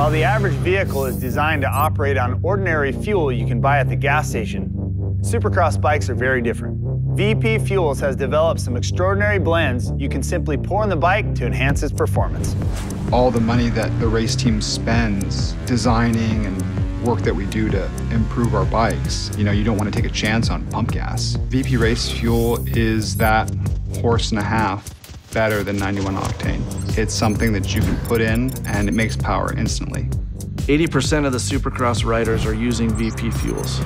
While the average vehicle is designed to operate on ordinary fuel you can buy at the gas station, Supercross bikes are very different. VP Fuels has developed some extraordinary blends you can simply pour on the bike to enhance its performance. All the money that the race team spends designing and work that we do to improve our bikes, you know, you don't want to take a chance on pump gas. VP Race Fuel is that horse and a half better than 91 octane. It's something that you can put in and it makes power instantly. 80% of the Supercross riders are using VP fuels.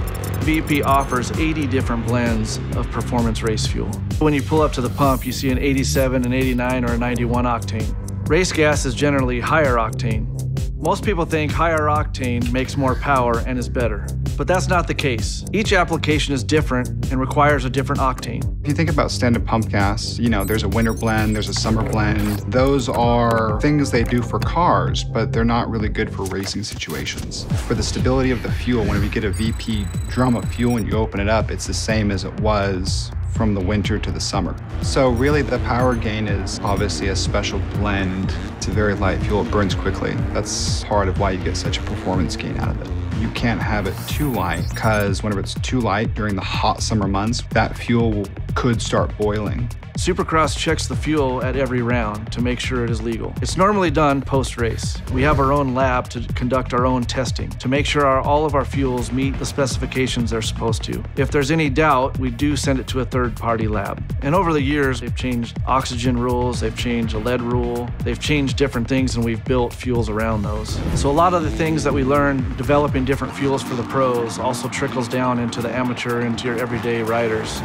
VP offers 80 different blends of performance race fuel. When you pull up to the pump, you see an 87, an 89, or a 91 octane. Race gas is generally higher octane. Most people think higher octane makes more power and is better, but that's not the case. Each application is different and requires a different octane. If you think about standard pump gas, you know, there's a winter blend, there's a summer blend. Those are things they do for cars, but they're not really good for racing situations. For the stability of the fuel, whenever you get a VP drum of fuel and you open it up, it's the same as it was from the winter to the summer. So really the power gain is obviously a special blend. It's a very light fuel, it burns quickly. That's part of why you get such a performance gain out of it. You can't have it too light because whenever it's too light during the hot summer months, that fuel could start boiling. Supercross checks the fuel at every round to make sure it is legal. It's normally done post-race. We have our own lab to conduct our own testing to make sure our, all of our fuels meet the specifications they're supposed to. If there's any doubt, we do send it to a third-party lab. And over the years, they've changed oxygen rules, they've changed a lead rule, they've changed different things and we've built fuels around those. So a lot of the things that we learn developing different fuels for the pros also trickles down into the amateur, into your everyday riders.